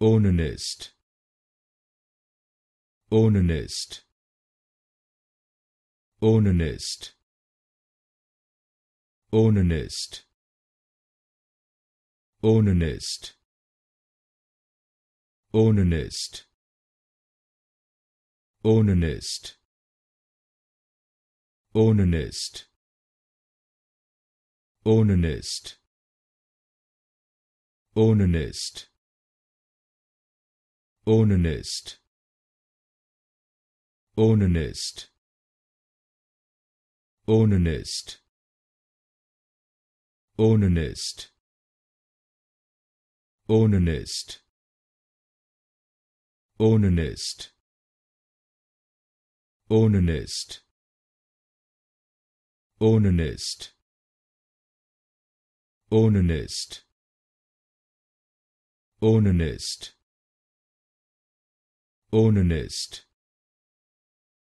onanist onanist onanist onanist onanist onanist onanist onanist onanist onanist onanist onanist onanist onanist onanist onanist onanist onanist onanist onanist onanist